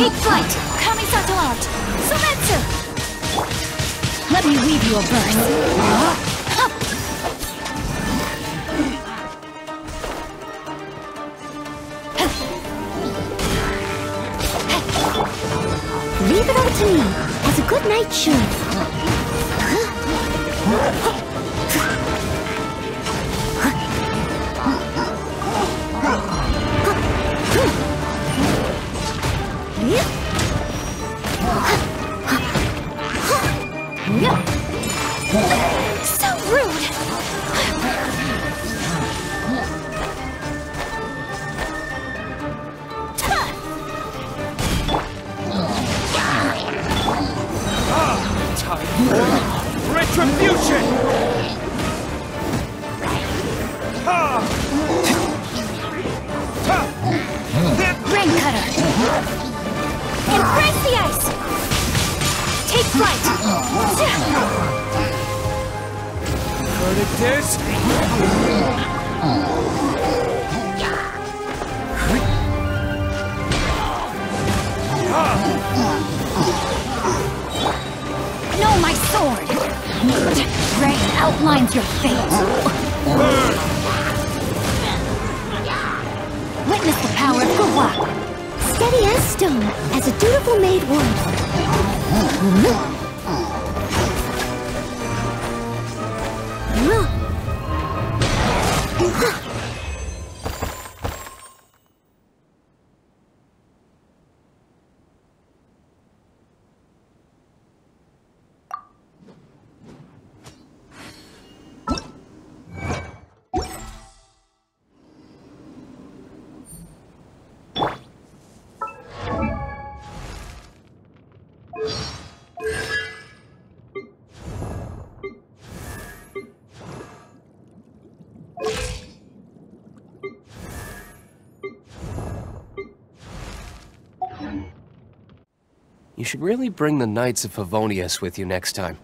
Take flight! Kamisato Art! Soumetsu! Let me weave you a verse. Leave it all to me, as a good knight should. So rude! Time for retribution! Ha! Ha! Rain cutter! Embrace the ice! Take flight! This? No, my sword! Rain outlines your fate! Witness the power of Guhua! Steady as stone, as a dutiful maid would. Huh? You should really bring the Knights of Favonius with you next time.